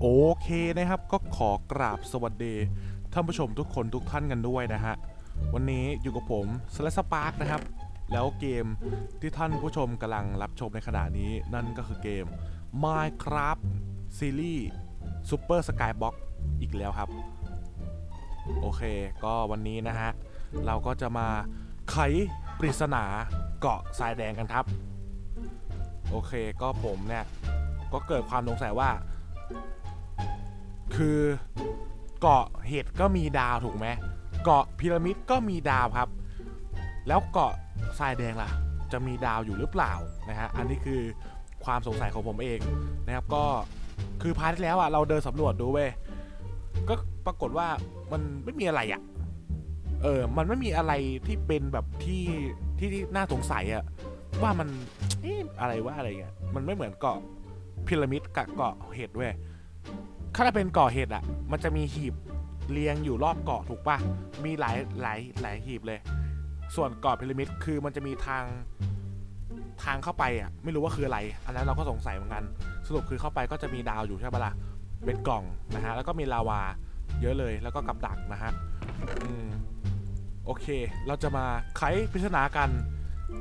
โอเคนะครับ ก็ขอกราบสวัสดีท่านผู้ชมทุกคนทุกท่านกันด้วยนะฮะ วันนี้อยู่กับผมสลัสปาร์กนะครับ แล้วเกมที่ท่านผู้ชมกำลังรับชมในขณะนี้นั่นก็คือเกม Minecraft Series Super Skybox อีกแล้วครับ โอเค ก็วันนี้นะฮะ เราก็จะมาไขปริศนาเกาะทรายแดงกันครับ โอเคก็ผมเนี่ย ก็เกิดความสงสัยว่า คือเกาะเห็ดก็มีดาวถูกไหมเกาะพีระมิดก็มีดาวครับ แล้วเกาะทรายแดงล่ะ จะมีดาวอยู่หรือเปล่านะฮะอันนี้คือความสงสัยของผมเองนะครับก็คือ part ที่แล้วอะเราเดินสำรวจดูเว้ยก็ปรากฏว่ามันไม่มีอะไรอะเออ มันไม่มีอะไรที่เป็นแบบที่ที่ที่น่าสงสัยอะว่ามันเอ๊ะอะไรว่าอะไรเงี้ยมันไม่เหมือนเกาะพีระมิดกับเกาะเห็ดเว้ย ถ้าเป็นเกาะเห็ดอะมันจะมีหีบเรียงอยู่รอบเกาะถูกปะมีหลายหลายหลายหีบเลย ส่วนเกาะพีระมิดคือมันจะมีทางทางเข้าไปอะไม่รู้ว่าคืออะไร อันนั้นเราก็สงสัยเหมือนกัน สรุปคือเข้าไปก็จะมีดาวอยู่ใช่ปะล่ะเป็นกล่องนะฮะแล้วก็มีลาวาเยอะเลยแล้วก็กับดักนะฮะอืมโอเค เราจะมาไขปริศนากัน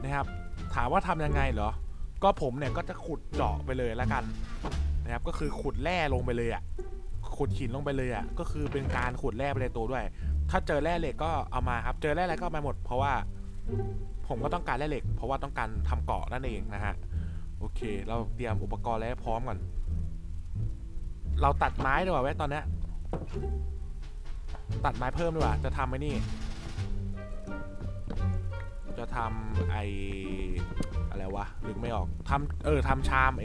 นะครับ ถามว่าทำยังไงเหรอ ก็ผมเนี่ยก็จะขุดเจาะไปเลยแล้วกัน นะครับก็คือขุดแร่ลงไปเลยอะขุดหินลงไปเลยอะก็คือเป็นการขุดแร่ไปในตัวด้วย ถ้าเจอแร่เหล็กก็เอามาครับ เจอแร่อะไรก็เอามาหมด เพราะว่าผมก็ต้องการแร่เหล็ก เพราะว่าต้องการทำเกาะนั่นเองนะฮะโอเค เราเตรียมอุปกรณ์แล้วพร้อมก่อน เราตัดไม้ดีกว่าไว้ตอนนี้ตัดไม้เพิ่มดีกว่าจะทำไอ้นี่ จะทำไออะไรวะนึกไม่ออกทำเออทำชามไอ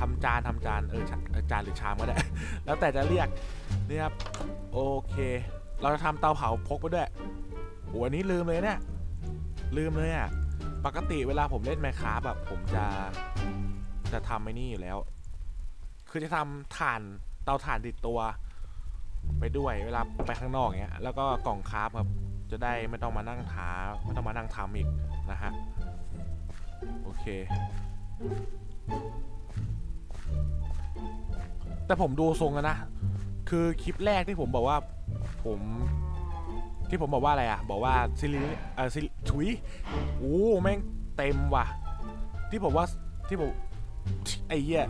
ทำจานทำจานเออจานหรือชามก็ได้ แล้วแต่จะเรียกนี่ครับโอเค เราจะทำเตาเผาพกไปด้วยโอ้อันนี้ลืมเลยเนี่ยลืมเลยอะปกติเวลาผมเล่นไมค้าแบบผมจะจะทำไอ้นี่อยู่แล้ว คือจะทำถ่านเตาถ่านติดตัว ไปด้วยเวลาไปข้างนอกอย่างเงี้ย แล้วก็กล่องคราฟครับ จะได้ไม่ต้องมานั่งถาไม่ต้องมานั่งทำอีกนะฮะ โอเค แต่ผมดูทรงอะนะ คือคลิปแรกที่ผมบอกว่าผม ที่ผมบอกว่าอะไรอะบอกว่าซิลิเออซิลิถุยโอ้แม่งเต็มว่ะ ที่ผมว่าที่ผมไอ้เหี้ย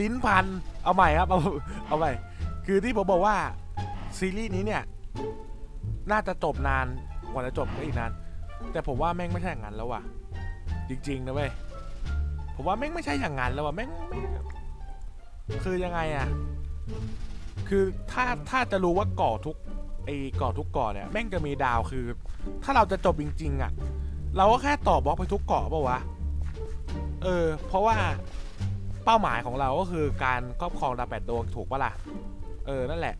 ลิ้นพันเอาใหม่ครับเอาเอาใหม่คือที่ผมบอกว่าซีรีส์นี้เนี่ย น่าจะจบนานกว่าจะจบก็อีกนาน แต่ผมว่าแม่งไม่ใช่อย่างนั้นแล้วว่ะ จริงๆนะเว้ย ผมว่าแม่งไม่ใช่อย่างนั้นแล้วว่ะแม่งแม่คือยังไงอะคือถ้าถ้าจะรู้ว่าเกาะทุกไอ้เกาะทุกเกาะเนี่ยแม่งจะมีดาวคือ ถ้าเราจะจบจริง ๆอะเราก็แค่ต่อบล็อกไปทุกเกาะปล่าวะเออ เพราะว่าเป้าหมายของเราก็คือการครอบครองดาวแปดดวงถูกปะล่ะเออนั่นแหละ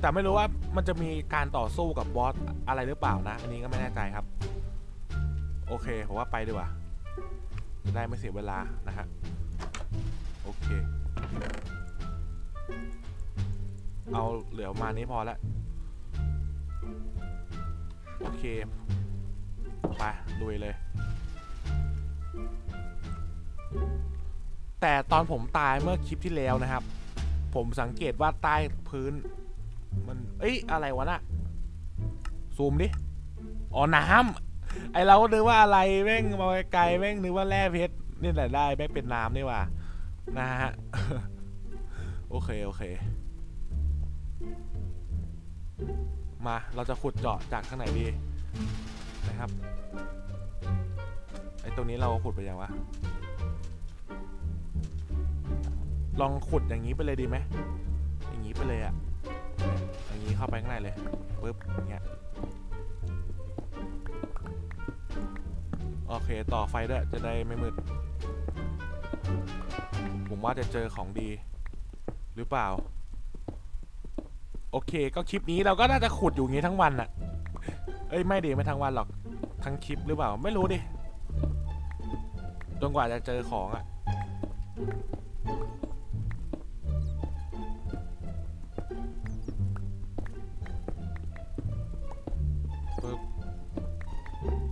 แต่ไม่รู้ว่ามันจะมีการต่อสู้กับบอสอะไรหรือเปล่านะ อันนี้ก็ไม่แน่ใจครับ โอเคผมว่าไปดีกว่า จะได้ไม่เสียเวลานะฮะโอเค เอาเหลือมานี้พอแล้วโอเค ไปลุยเลย แต่ตอนผมตายเมื่อคลิปที่แล้วนะครับ ผมสังเกตว่าใต้พื้น มัน เอ้ย อะไรวะน่ะ ซูมดิ อ๋อ น้ำ ไอเราก็นึกว่าอะไรแม่งมาไกลแม่งนึกว่าแร่เพชรนี่แหละได้แม่งเป็นน้ำนี่ว่านะฮะโอเคโอเค มาเราจะขุดเจาะจากข้างไหนดีนะครับไอตรงนี้เราขุดไปยังวะลองขุดอย่างนี้ไปเลยดีไหมอย่างนี้ไปเลยอะอย่างนี้เข้าไปข้างในเลยปึ๊บอย่างเงี้ย โอเค ต่อไฟด้วยจะได้ไม่มืด ผมว่าจะเจอของดี หรือเปล่า โอเค ก็คลิปนี้เราก็น่าจะขุดอยู่งี้ทั้งวันอะเอ้ย ไม่ดีไม่ทั้งวันหรอก ทั้งคลิปหรือเปล่า ไม่รู้ดิจนกว่าจะเจอของอะ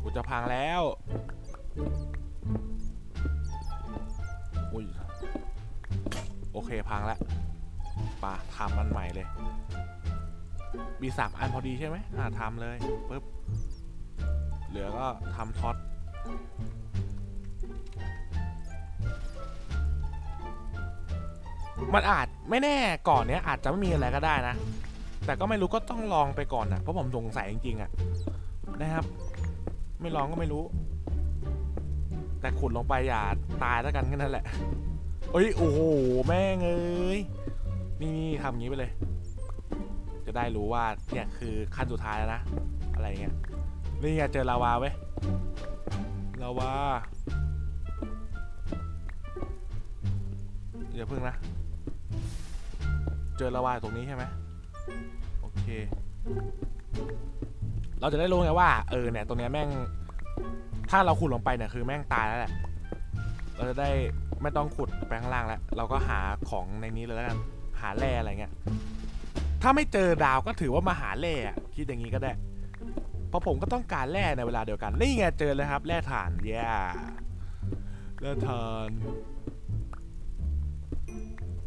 กูจะพังแล้ว พังแล้วป่ะทำมันใหม่เลย มีสามอันพอดีใช่ไหมอ่าทำเลยปุ๊บ เหลือก็ทำท็อตมันอาจไม่แน่ก่อนเนี้ยอาจจะไม่มีอะไรก็ได้นะ แต่ก็ไม่รู้ก็ต้องลองไปก่อนอนะเพราะผมสงสัยจริงๆอะนะครับ ไม่ลองก็ไม่รู้ แต่ขุดลงไปอย่าตายแล้วกันแค่นั้นแหละ เอ้ยโอ้โหแม่งเอ้ยนี่นี่ทำอย่างนี้ไปเลย จะได้รู้ว่าเนี่ยคือขั้นสุดท้ายแล้วนะอะไรเงี้ยนี่ไงเจอลาวาเว้ยลาวาอย่าเพิ่งนะ เจอลาวาตรงนี้ใช่ไหมโอเค เราจะได้รู้ไงว่าเออเนี่ยตรงเนี้ยแม่งถ้าเราขุดลงไปเนี่ยคือแม่งตายแล้วแหละ เราจะได้ ไม่ต้องขุดไปข้างล่างแล้ว เราก็หาของในนี้เลยแล้วกัน หาแร่อะไรเงี้ย ถ้าไม่เจอดาวก็ถือว่ามาหาแร่อะคิดอย่างนี้ก็ได้ เพราะผมก็ต้องการแร่ในเวลาเดียวกัน นี่ไงเจอเลยครับ แร่ถ่านเย้แร่ถ่าน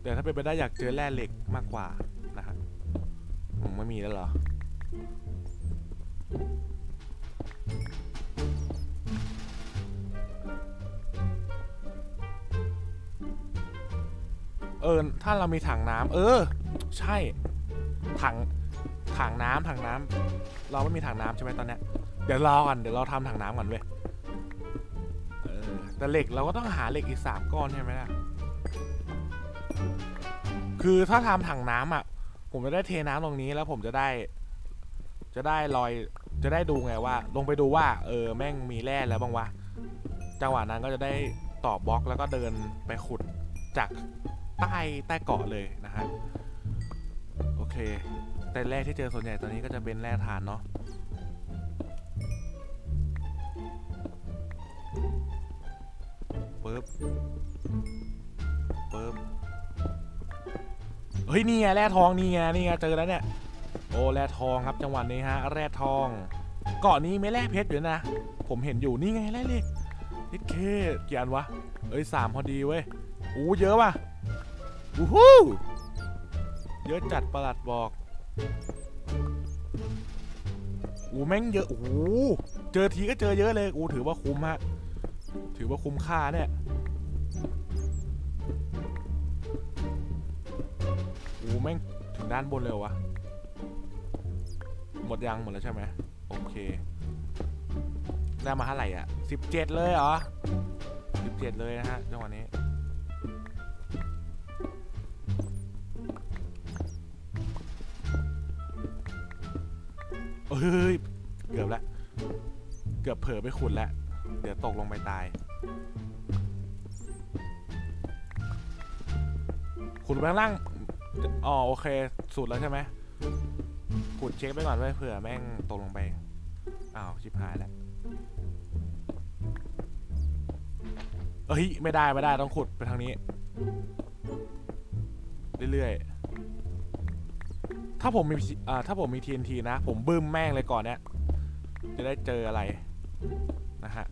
แต่ถ้าเป็นไปได้อยากเจอแร่เหล็กมากกว่านะครับผมไม่มีแล้วเหรอ เออ ถ้าเรามีถังน้ำเออ ใช่ ถัง ถังน้ำถังน้ำเราไม่มีถังน้ำใช่ไหมตอนเนี้ย เดี๋ยวรอก่อน เดี๋ยวเราทำถังน้ำก่อนเว้ย เออ แต่เหล็กเราก็ต้องหาเหล็กอีกสามก้อนใช่ไหมล่ะ คือถ้าทำถังน้ำอะ ผมจะได้เทน้ำตรงนี้แล้วผมจะได้ จะได้ลอย จะได้ดูไงว่า ลงไปดูว่า เออ แม่งมีแร่แล้วบ้างวะ จังหวะนั้นก็จะได้ต่อบล็อกแล้วก็เดินไปขุดจาก ใต้ใต้เกาะเลยนะฮะโอเค แต่แร่ที่เจอส่วนใหญ่ตอนนี้ก็จะเป็นแร่ถ่านเนาะปึ๊บปึ๊บเฮ้ยนี่ไงแร่ทองนี่ไงนี่ไงเจอแล้วเนี่ยโอ้แร่ทองครับจังหวัดนี้ฮะแร่ทองเกาะนี้ไม่แร่เพชรอยู่นะ ผมเห็นอยู่นี่ไงแร่เหล็กนิดเคกี่อันวะเอ้ยสามพอดีเว้ยอู้เยอะว่ะ อู้หู้เยอะจัดประหลัดบอกอู้แม่งเยอะโอ้โหเจอทีก็เจอเยอะเลยอู้ถือว่าคุ้มฮะ ถือว่าคุ้มค่าเนี่ยอู้แม่งถึงด้านบนเลยวะ หมดยังหมดแล้วใช่ไหมโอเค ได้มาเท่าไหร่อะสิบเจ็ดเลยเหรอสิบเจ็ดเลยนะฮะจังหวะนี้ เฮ้ย เกือบแล้วเกือบเผลอไปขุดแล้วเดี๋ยวตกลงไปตาย ขุดไปข้างล่าง อ๋อโอเค สุดแล้วใช่ไหมขุดเช็คไปก่อนไว้เผื่อแม่งตกลงไป อ้าวชิบหายแล้วเอ้ย ไม่ได้ ไม่ได้ ต้องขุดไปทางนี้ เรื่อยๆ ถ้าผมมีอ่าถ้าผมมี TNT นะ ผมบึ้มแม่งเลยก่อนเนี้ยจะได้เจออะไร นะฮะ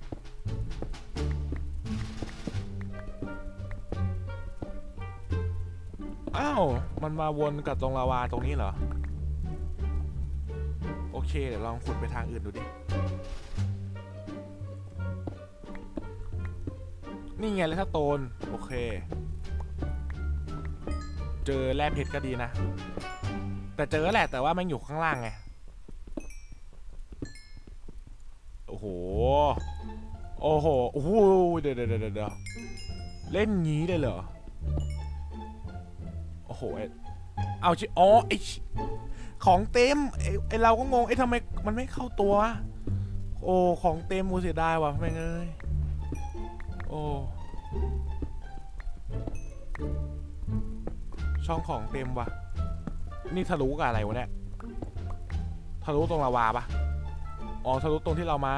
อ้าว มันมาวนกับตรงลาวาตรงนี้เหรอ โอเค เดี๋ยวลองขุดไปทางอื่นดูดิ นี่ไงเลยถ้าโตน โอเค เจอแร่เพชรก็ดีนะ แต่เจอแหละแต่ว่ามันอยู่ข้างล่างไง โอ้โห โอ้โห โอ้โห เดี๋ยวเดี๋ยวเดี๋ยวเดะเล่นงี้เลยเหรอ โอ้โหไอ้เอาชิอ๋อไอชิของเต็มไอเราก็งงไอทำไมมันไม่เข้าตัว โอ้ ของเต็มมูเสียดายว่ะแม่งเอ้ย โอ้ช่องของเต็มว่ะ นี่ทะลุกับอะไรวะเนี่ยทะลุตรงลาวาปะอ๋อทะลุตรงที่เรามา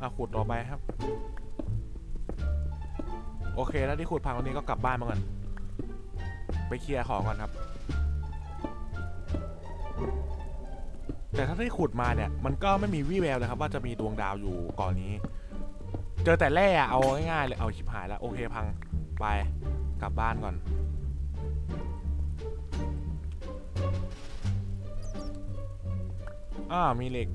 อะขุดต่อไปครับ โอเค แล้วที่ขุดพังตรงนี้ก็กลับบ้านมาก่อนไปเคลียร์ของก่อนครับ แต่ถ้าได้ขุดมาเนี่ย มันก็ไม่มีวี่แววเลยครับ ว่าจะมีดวงดาวอยู่ก่อนนี้ เจอแต่แร่อะเอาง่ายๆเลยเอาชิบหายแล้ว โอเคพังไปกลับบ้านก่อน อ่ามีเหล็ก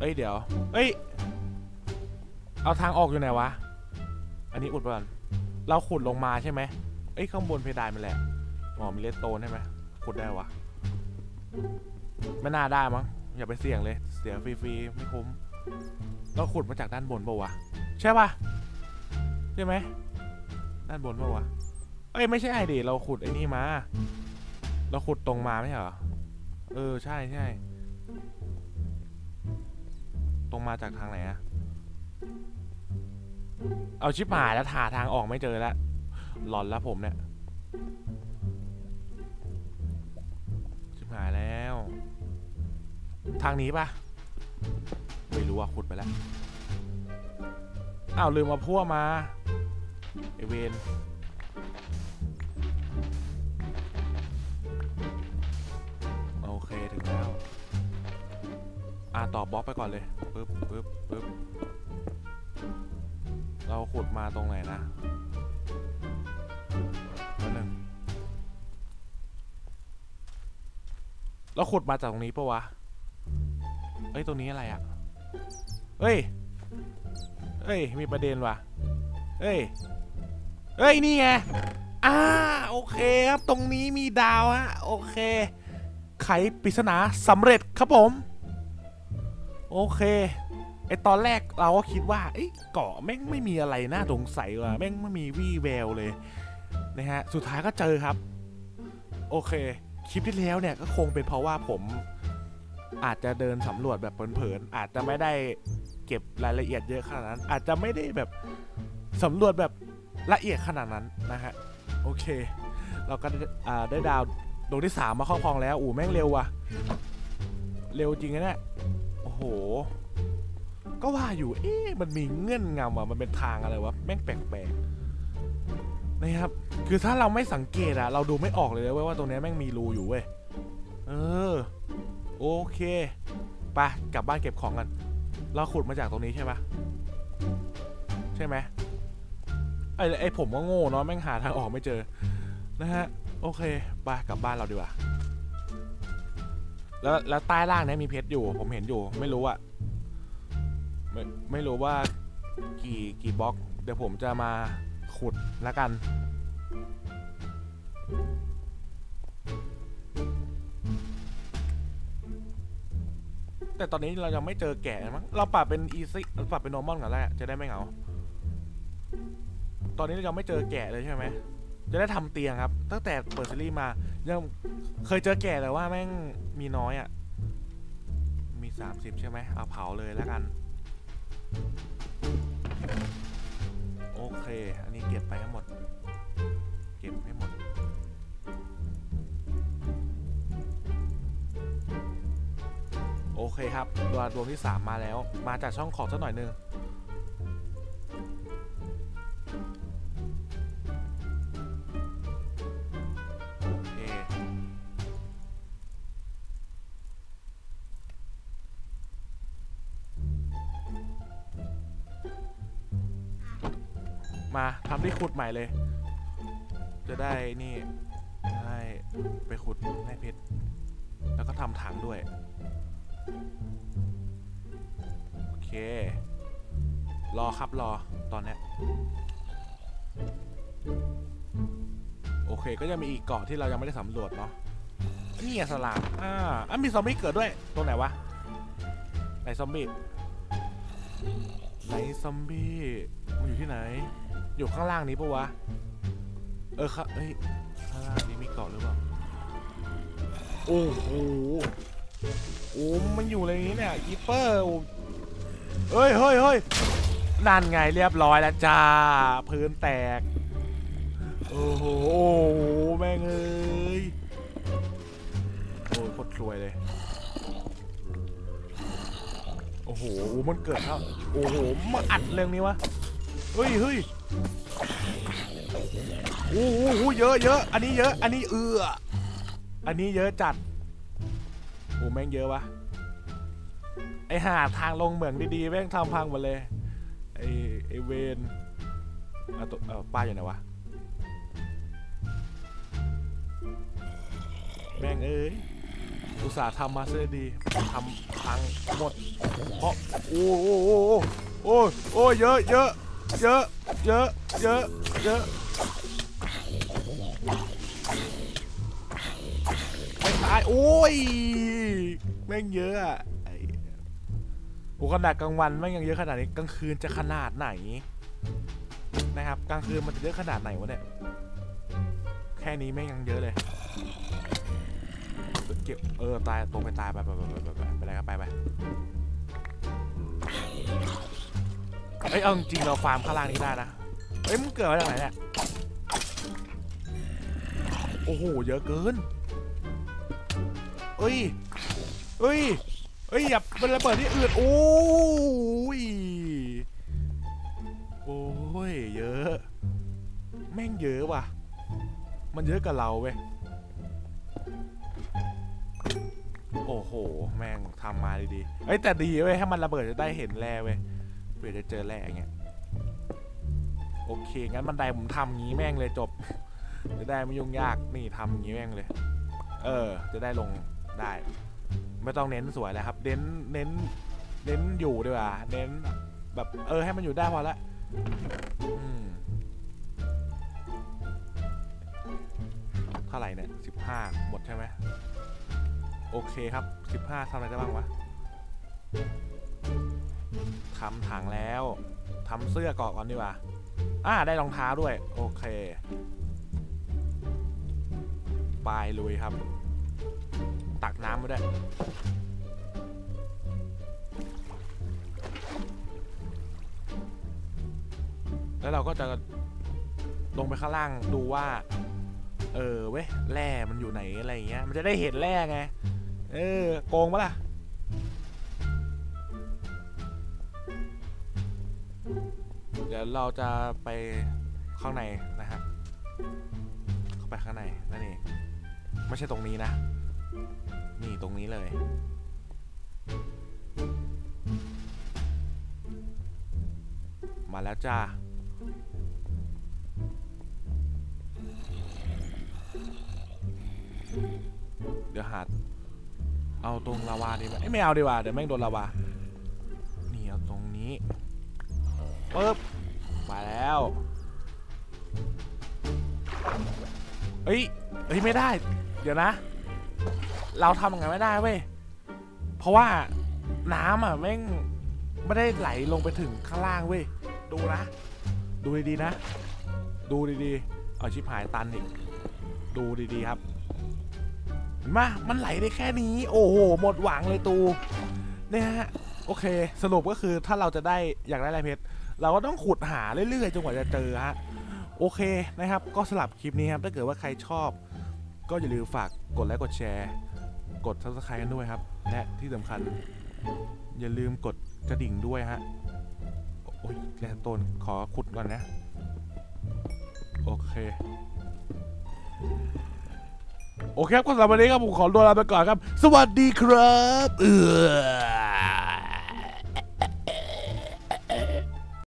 เอ้ยเดี๋ยว เอ้ย เอาทางออกอยู่ไหนวะ อันนี้อุดก่อน เราขุดลงมาใช่ไหมเอ้ยข้างบนเพดานมันแหละ อ๋อมีเลสโตนใช่ไหมขุดได้วะ ไม่น่าได้มั้ง อย่าไปเสี่ยงเลย เสียฟรีๆไม่คุ้ม เราขุดมาจากด้านบนเปล่าวะ ใช่ปะใช่ไหมด้านบนเปล่าวะ เอ้ยไม่ใช่ดิเราขุดไอ้นี่มา เราขุดตรงมาไม่ใช่เหรอ เออใช่ใช่ตรงมาจากทางไหนอะเอาชิบหายแล้วหาทางออกไม่เจอแล้วหลอนแล้วผมเนี่ยชิบหายแล้ว ทางนี้ปะไม่รู้ว่าขุดไปแล้วอ้าวลืมมาพั่วมาไอเวน ต่อบล็อกไปก่อนเลยปึ๊บปึ๊บปึ๊บเราขุดมาตรงไหนนะตัวหนึ่งเราขุดมาจากตรงนี้ปะวะเอ้ยตรงนี้อะไรอะเฮ้ยเฮ้ย มีประเด็นว่ะเฮ้ย เฮ้ย นี่ไง อ่า โอเคครับ ตรงนี้มีดาวฮะ โอเค ไขปริศนาสำเร็จครับผม โอเคไอตอนแรกเราก็คิดว่าเอ้ยเกาะแม่งไม่มีอะไรน่าสงสัยว่ะแม่งไม่มีวี่แววเลยนะฮะสุดท้ายก็เจอครับ โอเค คลิปที่แล้วเนี่ยก็คงเป็นเพราะว่าผมอาจจะเดินสำรวจแบบเผินๆอาจจะไม่ได้เก็บรายละเอียดเยอะขนาดนั้น อาจจะไม่ได้แบบสำรวจแบบละเอียดขนาดนั้นนะฮะโอเค เราก็ได้ดาวดวงที่สามมาครอบครองแล้วอู๋แม่งเร็วว่ะ เร็วจริงนะเนี่ย ก็ว่าอยู่ เอ๊ะ มันมีเงื่อนงำอะ มันเป็นทางอะไรวะ แม่งแปลกๆ นะครับ คือถ้าเราไม่สังเกตอะ เราดูไม่ออกเลยเว้ยว่าตรงนี้แม่งมีรูอยู่เว้ย เออ โอเค ไปกลับบ้านเก็บของกัน เราขุดมาจากตรงนี้ใช่ปะใช่ไหมไอ้ไอ้ผมก็โง่เนาะ แม่งหาทางออกไม่เจอ นะฮะ โอเค ไปกลับบ้านเราดีกว่า แล้วแล้วใต้ล่างเนี้ยมีเพชรอยู่ ผมเห็นอยู่ ไม่รู้อะไม่ไม่รู้ว่ากี่กี่บล็อก เดี๋ยวผมจะมาขุดแล้วกัน แต่ตอนนี้เรายังไม่เจอแกะมั้งเราปรับเป็น easy เราปรับเป็น normal ก่อนแรกจะได้ไม่เหงา ตอนนี้เรายังไม่เจอแกะเลยใช่ไหมจะได้ทำเตียงครับ ตั้งแต่เปิดซีรีส์มายัง เคยเจอแก่แต่ว่าแม่งมีน้อยอะ่ะ มี 30 ใช่ไหมเอาเผาเลยแล้วกัน โอเค อันนี้เก็บไปทั้งหมด เก็บให้หมด โอเคครับตัวดวงที่ 3 มาแล้ว มาจากช่องขอบสักหน่อยนึง ขุดใหม่เลย จะได้นี่ได้ไปขุดให้เพชรแล้วก็ทำถังด้วย โอเค รอครับรอตอนนี้โอเคก็จะมีอีกเกาะที่เรายังไม่ได้สำรวจเนาะนี่สลามอ่าอะมีซอมบี้เกิดด้วย ตรงไหนวะไหนซอมบี้ไหนซอมบี้มันอยู่ที่ไหน อยู่ข้างล่างนี้ปะวะ เออครับเอ้ย ข้างล่างนี้มีเกาะหรือเปล่า โอ้โห โอ้มันอยู่อะไรนี้เนี่ยอีเปอร์เฮ้ยเฮ้ยเฮ้ยนั่นไงเรียบร้อยแล้วจ้า พื้นแตก โอ้โหโอ้โหแม่งเอ้ย โอ้โคตรรวยเลย โอ้โห มันเกิดแล้ว โอ้โหมันอัดเรื่องนี้วะ เฮ้ยเฮ้ย โอ้โหเยอะเยอะอันนี้เยอะ อันนี้เอืออันนี้เยอะจัดโอ้แม่งเยอะวะไอหาทางลงเหมืองดีๆแม่งทำพังหมดเลยไอไอเวนเอาตัวเอาป้ายอยู่ไหนวะแม่งเอ้ยอุตส่าห์ทำมาซะดีทำพังหมดเพราะโอ้โอ้โอ้โอ้โอ้เยอะเยอะเยอะ เยอะ เยอะ เยอะ ไม่ตาย โอ้ย แม่งเยอะอะโอ้ขนาดกลางวันแม่งยังเยอะขนาดนี้ กลางคืนจะขนาดไหน นะครับ กลางคืนมันจะเยอะขนาดไหนวะเนี่ย แค่นี้แม่งยังเยอะเลยเก็บเออตายตรงไปตายไปไปไปไปไปไปไปไหนครับไปไป เอ้ยเอาจริงเราฟาร์มข้างล่างนี้ได้นะเอ้ยมึงเกิดมาจากไหนเนี่ยโอ้โหเยอะเกินเอ้ยเอ้ยเอ้ยอย่าเป็นระเบิดที่อื่นโอ้ยโอ้ยเยอะ แม่งเยอะว่ะ มันเยอะกับเราเว้ยโอ้โห แม่งทำมาดีๆเอ้ยแต่ดีเว้ยถ้มันระเบิดจะได้เห็นแร่เว้ย ผื่อจะเจอแร่เงี้ยโอเค งั้นบันไดผมทำงี้แม่งเลยจบ จะได้ไม่ยุ่งยากนี่ทำงี้แม่งเลย เออ จะได้ลงได้ ไม่ต้องเน้นสวยแล้วครับ เน้นเน้น เน้นอยู่ดีกว่า เน้นแบบเออให้มันอยู่ได้พอละเท่าไหร่เนี่ยสิบห้าหมดใช่ไหมโอเคครับ15ทำอะไรได้บ้างวะ ทำถังแล้วทำเสื้อกาะก่อนดีกว่าอ่าได้รองเท้าด้วย โอเคปลายลุยครับ ตักน้ำมาด้วยแล้วเราก็จะลงไปข้างล่างดูว่า เออเว้ยแร่มันอยู่ไหนอะไรเงี้ย มันจะได้เห็นแร่ไง เออ โกงปะล่ะ ยวเราจะไปข้างในนะฮะเข้าไปข้างในนั่นเองไม่ใช่ตรงนี้นะ นี่ตรงนี้เลย มาแล้วจ้าเดี๋ยวหาเอาตรงลาวาดีไหมเอ้ยไม่เอาดีกว่าเดี๋ยวแม่งโดนลาวานี่เอาตรงนี้ปึ๊บ มาแล้วเอ้ยเอ้ย ไม่ได้ เดี๋ยวนะ เราทำยังไงไม่ได้เว้ย เพราะว่าน้ำอะแม่งไม่ได้ไหลลงไปถึงข้างล่างเว้ย ดูนะ ดูดีๆนะ ดูดีๆ เอาชิบหายตันอีก ดูดีๆครับเห็นปะมันไหลได้แค่นี้ โอ้โห หมดหวังเลยตูเนี่ยฮะ โอเค สรุปก็คือถ้าเราจะได้อยากได้อะไรเพชร เราก็ต้องขุดหาเรื่อยๆจนกว่าจะเจอฮะโอเคนะครับ ก็สลับคลิปนี้ครับ ถ้าเกิดว่าใครชอบ ก็อย่าลืมฝากกดไลค์กดแชร์ กด subscribe กันด้วยครับ และที่สำคัญ อย่าลืมกดกระดิ่งด้วยฮะโอ้ยแรงต้นขอขุดก่อนนะ โอเค โอเคครับก็สำหรับวันนี้ครับผมขอตัวลาไปก่อนครับ สวัสดีครับ เออ